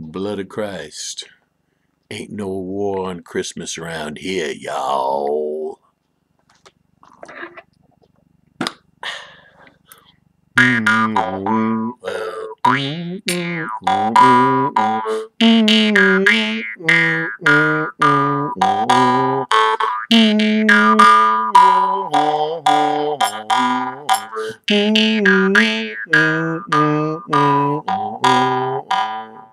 Blood of Christ. Ain't no war on Christmas around here, y'all.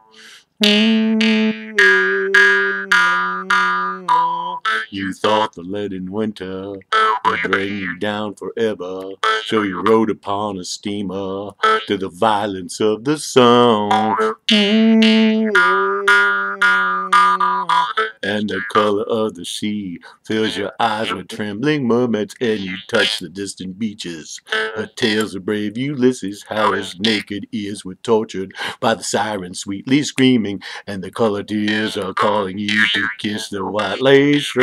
You thought the leaden winter would bring you down forever, so you rode upon a steamer to the violence of the sun. And the color of the sea fills your eyes with trembling moments, and you touch the distant beaches. The tales of brave Ulysses, how his naked ears were tortured by the sirens sweetly screaming, and the colored tears are calling you to kiss the white lace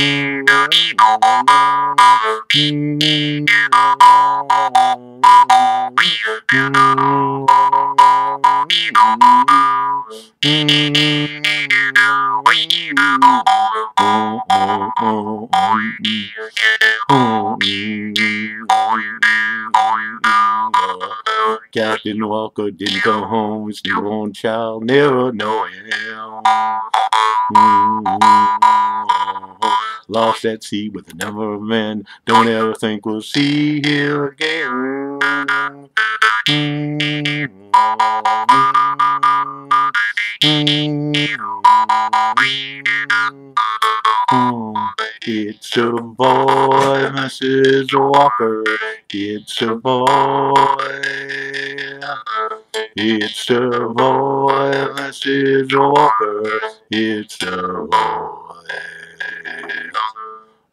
Captain Walker didn't come home, his newborn child never know him. Lost at sea with a number of men, don't ever think we'll see him again. It's a boy, Mrs. Walker. It's a boy. It's a boy, Mrs. Walker. It's a boy.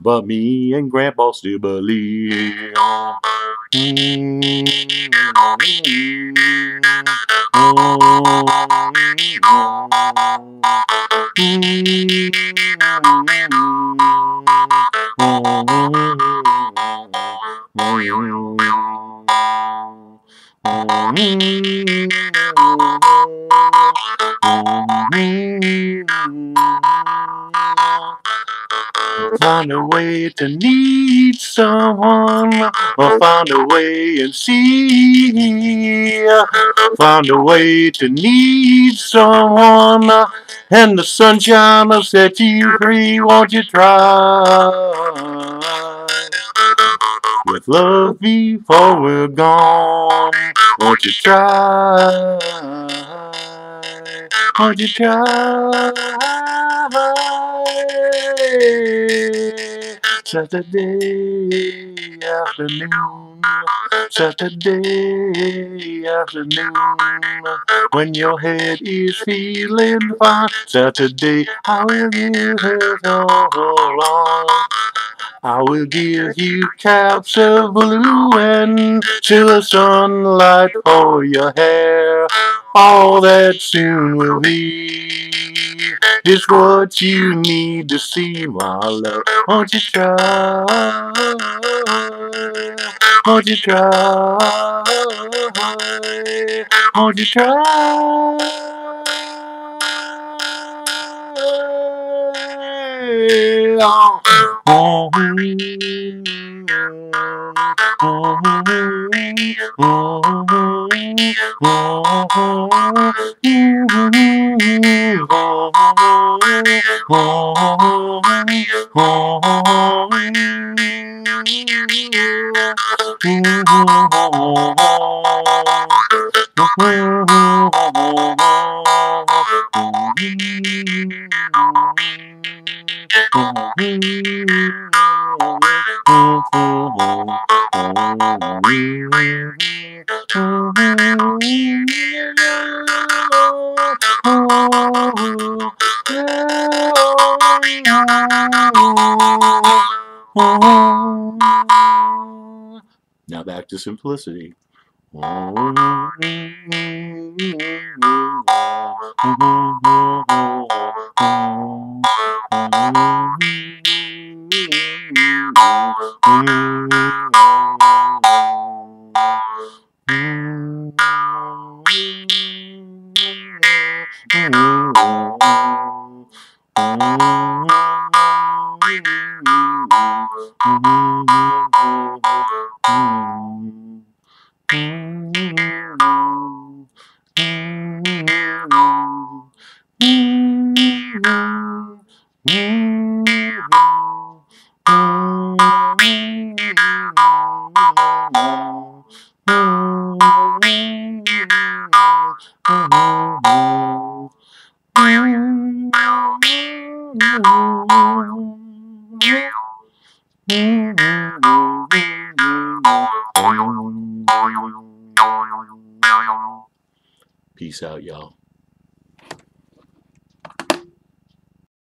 But me and Grandpa still believe. Find a way to need someone, or find a way and see. Find a way to need someone, and the sunshine will set you free. Won't you try? Love before we're gone, won't you try? Won't you try? Saturday afternoon, Saturday afternoon, when your head is feeling fine, Saturday I will give her along. I will give you caps of blue and silver sunlight for your hair. All that soon will be is what you need to see, my love. Won't you try? Won't you try? Won't you try? Oh, oh, Now back to simplicity. Peace out, y'all.